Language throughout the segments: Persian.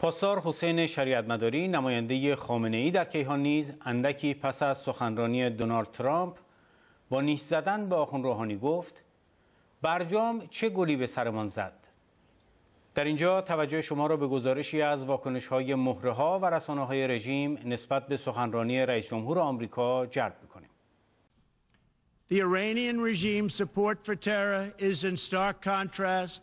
پاسدار حسین شریعت مداری نماینده خامنه ای در کیهان نیز اندکی پس از سخنرانی دونالد ترامپ با نیش زدن به آخون روحانی گفت برجام چه گلی به سرمان زد؟ در اینجا توجه شما را به گزارشی از واکنش های مهره ها و رسانه های رژیم نسبت به سخنرانی رئیس جمهور آمریکا جلب می‌کنیم. The Iranian regime's support for terror is in stark contrast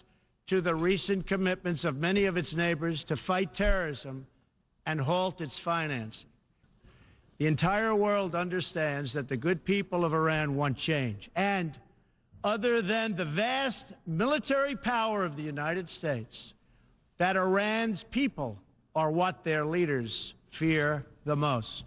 to the recent commitments of many of its neighbors to fight terrorism and halt its financing. The entire world understands that the good people of Iran want change. And other than the vast military power of the United States, that Iran's people are what their leaders fear the most.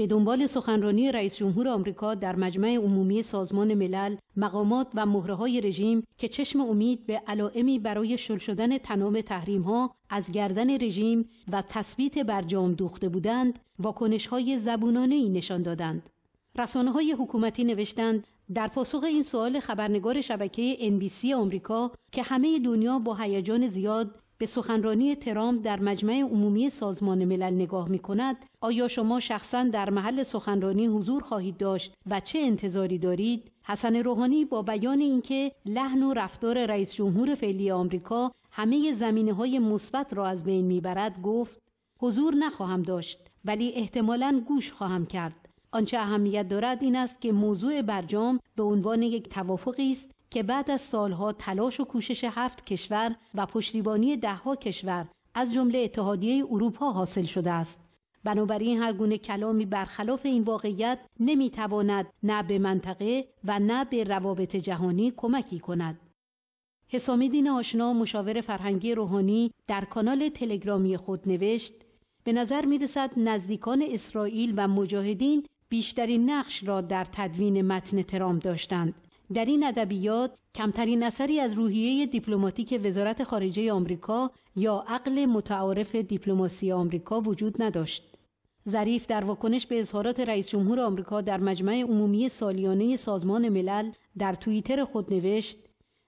به دنبال سخنرانی رئیس جمهور آمریکا در مجمع عمومی سازمان ملل مقامات و مهره رژیم که چشم امید به علائمی برای شل شدن تمام تحریم ها از گردن رژیم و تثبیت برجام دوخته بودند واکنش های زبونانه ای نشان دادند. رسانه های حکومتی نوشتند در پاسخ این سوال خبرنگار شبکه NBC آمریکا که همه دنیا با هیجان زیاد به سخنرانی ترامپ در مجمع عمومی سازمان ملل نگاه می کند آیا شما شخصا در محل سخنرانی حضور خواهید داشت و چه انتظاری دارید؟ حسن روحانی با بیان اینکه لحن و رفتار رئیس جمهور فعلی آمریکا همه زمینه های مثبت را از بین می‌برد گفت حضور نخواهم داشت ولی احتمالا گوش خواهم کرد. آنچه اهمیت دارد این است که موضوع برجام به عنوان یک توافقی است که بعد از سالها تلاش و کوشش هفت کشور و پشتیبانی دهها کشور از جمله اتحادیه اروپا حاصل شده است. بنابراین هر گونه کلامی برخلاف این واقعیت نمی‌تواند نه به منطقه و نه به روابط جهانی کمکی کند. حسامیدین آشنا مشاور فرهنگی روحانی در کانال تلگرامی خود نوشت به نظر می رسد نزدیکان اسرائیل و مجاهدین بیشترین نقش را در تدوین متن ترام داشتند. در این ادبیات کمترین اثری از روحیه دیپلماتیک وزارت خارجه آمریکا یا عقل متعارف دیپلماسی آمریکا وجود نداشت. ظریف در واکنش به اظهارات رئیس جمهور آمریکا در مجمع عمومی سالیانه سازمان ملل در توییتر خود نوشت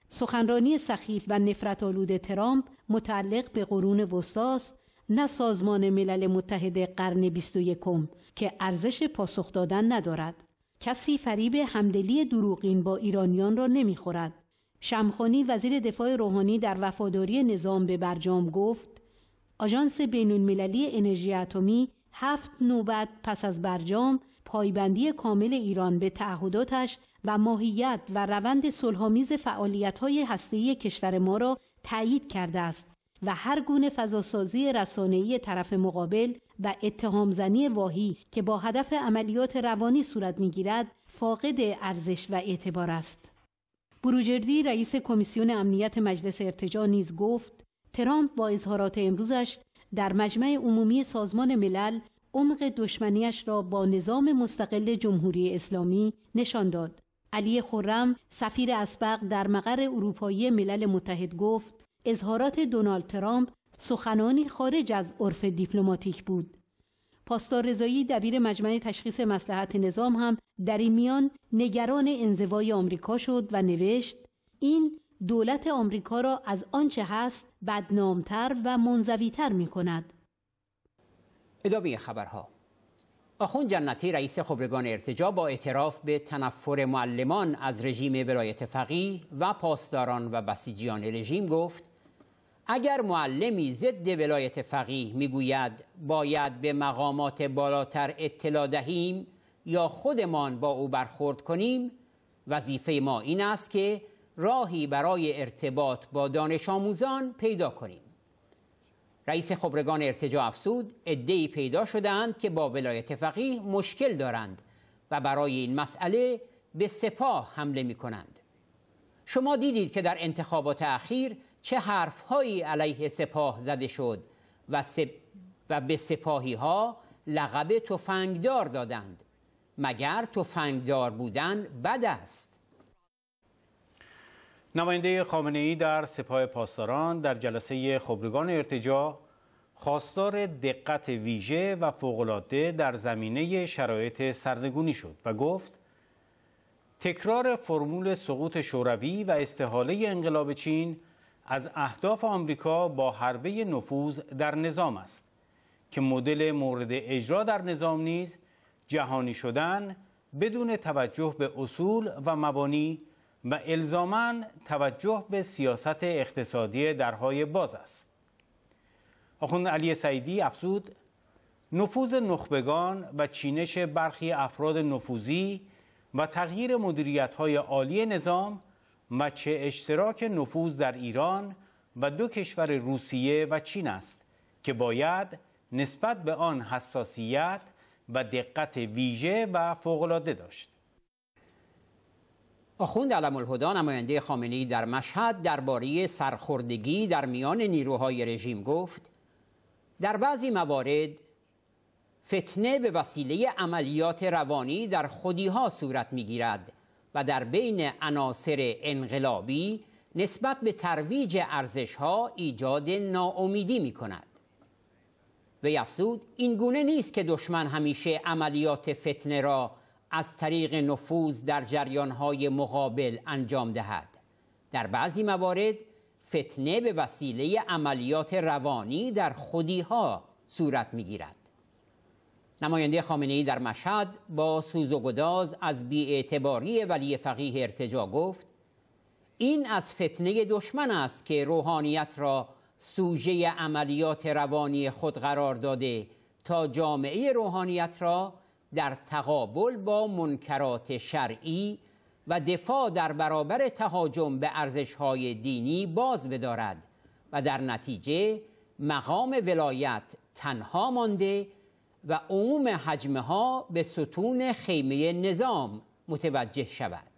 سخنرانی سخیف و نفرت آلود ترامپ متعلق به قرون وسطاست نه سازمان ملل متحد قرن 21 که ارزش پاسخ دادن ندارد. کسی فریب همدلی دروغین با ایرانیان را نمی‌خورد. شمخانی وزیر دفاع روحانی در وفاداری نظام به برجام گفت آژانس بین المللی انرژی اتمی هفت نوبت پس از برجام پایبندی کامل ایران به تعهداتش و ماهیت و روند صلحآمیز فعالیت‌های هسته‌ای کشور ما را تایید کرده است و هر گونه فضاسازی رسانه‌ای طرف مقابل و اتهامزنی واهی که با هدف عملیات روانی صورت می‌گیرد فاقد ارزش و اعتبار است. بروجردی رئیس کمیسیون امنیت مجلس ارتجاع نیز گفت ترامپ با اظهارات امروزش در مجمع عمومی سازمان ملل عمق دشمنیش را با نظام مستقل جمهوری اسلامی نشان داد. علی خرم سفیر اسبق در مقر اروپایی ملل متحد گفت اظهارات دونالد ترامپ سخنانی خارج از عرف دیپلماتیک بود. پاسدار رضایی دبیر مجمع تشخیص مسلحت نظام هم در این میان نگران انزوای آمریکا شد و نوشت این دولت آمریکا را از آنچه هست بدنامتر و منزویتر می کند. ادامه خبرها آخون جنتی رئیس خبرگان ارتجا با اعتراف به تنفر معلمان از رژیم ولایت فقیه و پاسداران و بسیجیان رژیم گفت اگر معلمی ضد ولایت فقیه می‌گوید باید به مقامات بالاتر اطلاع دهیم یا خودمان با او برخورد کنیم وظیفه ما این است که راهی برای ارتباط با دانش آموزان پیدا کنیم. رئیس خبرگان ارتجا افسود ادهی پیدا شدند که با ولایت فقیه مشکل دارند و برای این مسئله به سپاه حمله می کنند شما دیدید که در انتخابات اخیر چه حرفهایی علیه سپاه زده شد و, سپ... و به سپاهی ها لقب تفنگدار دادند مگر تفنگدار بودن بد است؟ نماینده خامنه ای در سپاه پاسداران در جلسه خبرگان ارتجا خواستار دقت ویژه و فوقالعاده در زمینه شرایط سرنگونی شد و گفت تکرار فرمول سقوط شوروی و استحاله انقلاب چین از اهداف آمریکا با حربه نفوذ در نظام است که مدل مورد اجرا در نظام نیز جهانی شدن بدون توجه به اصول و مبانی و الزاما توجه به سیاست اقتصادی درهای باز است. آخوند علی سعیدی افزود نفوذ نخبگان و چینش برخی افراد نفوذی و تغییر مدیریت های عالی نظام و چه اشتراک نفوذ در ایران و دو کشور روسیه و چین است که باید نسبت به آن حساسیت و دقت ویژه و فوقالعاده داشت. آخوند علم الهدا نماینده خامنه‌ای در مشهد درباره سرخوردگی در میان نیروهای رژیم گفت در بعضی موارد فتنه به وسیله عملیات روانی در خودیها صورت می‌گیرد. و در بین عناصر انقلابی نسبت به ترویج ارزشها ایجاد ناامیدی می کند. و افزود این گونه نیست که دشمن همیشه عملیات فتنه را از طریق نفوذ در جریانهای مقابل انجام دهد در بعضی موارد فتنه به وسیله عملیات روانی در خودیها صورت می‌گیرد نماینده خامنه در مشهد با سوز و گداز از بیاعتباری ولی فقیه ارتجا گفت این از فتنه دشمن است که روحانیت را سوژه عملیات روانی خود قرار داده تا جامعه روحانیت را در تقابل با منکرات شرعی و دفاع در برابر تهاجم به ارزشهای دینی باز بدارد و در نتیجه مقام ولایت تنها مانده و عموم حجمه ها به ستون خیمه نظام متوجه شود.